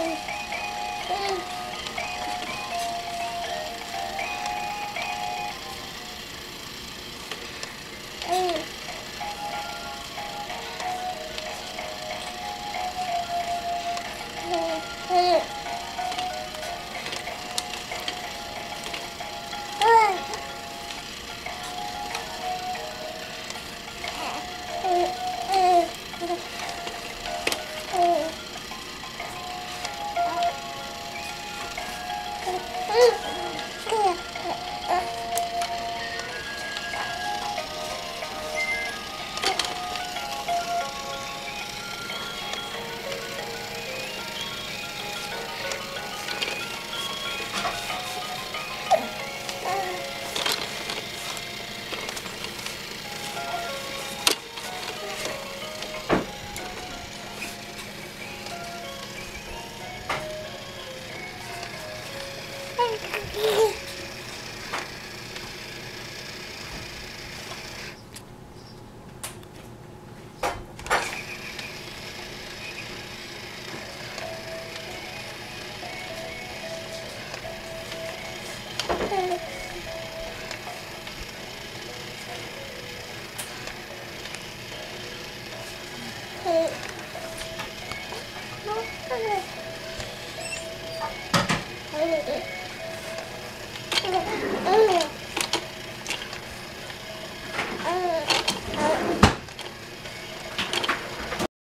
Hum. Hum. Oh, Hey.